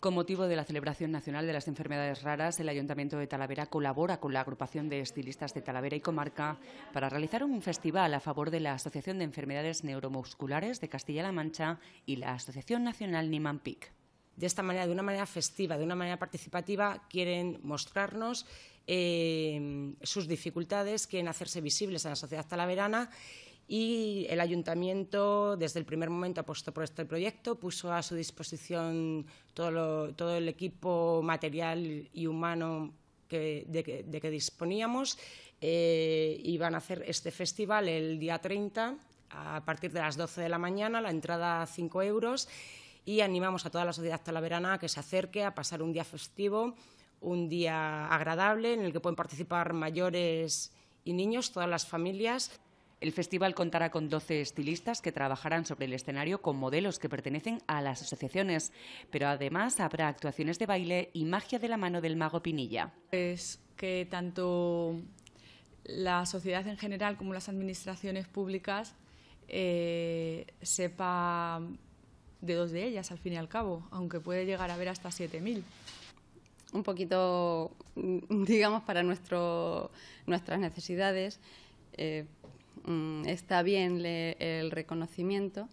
Con motivo de la celebración nacional de las enfermedades raras, el Ayuntamiento de Talavera colabora con la agrupación de estilistas de Talavera y Comarca para realizar un festival a favor de la Asociación de Enfermedades Neuromusculares de Castilla-La Mancha y la Asociación Nacional Niman-Pic. De esta manera, de una manera festiva, de una manera participativa, quieren mostrarnos eh, sus dificultades, quieren hacerse visibles en la sociedad talaverana y el ayuntamiento desde el primer momento apostó por este proyecto, puso a su disposición todo, el equipo material y humano de, que, disponíamos eh, y van a hacer este festival el día 30 a partir de las 12 de la mañana, la entrada a 5 euros y animamos a toda la sociedad talaverana a que se acerque a pasar un día festivo, un día agradable en el que pueden participar mayores y niños, todas las familias. El festival contará con 12 estilistas que trabajarán sobre el escenario con modelos que pertenecen a las asociaciones, pero además habrá actuaciones de baile y magia de la mano del mago Pinilla. Es que tanto la sociedad en general como las administraciones públicas eh, sepa de dos de ellas, al fin y al cabo, aunque puede llegar a haber hasta 7.000 un poquito, digamos, para nuestro, nuestras necesidades. Eh, Mm, está bien el reconocimiento,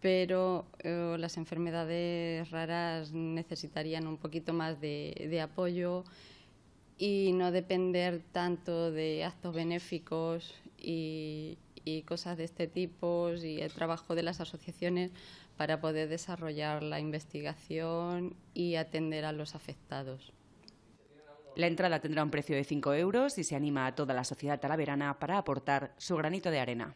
pero eh, las enfermedades raras necesitarían un poquito más de, apoyo y no depender tanto de actos benéficos y, cosas de este tipo y el trabajo de las asociaciones para poder desarrollar la investigación y atender a los afectados. La entrada tendrá un precio de 5 euros y se anima a toda la sociedad talaverana para aportar su granito de arena.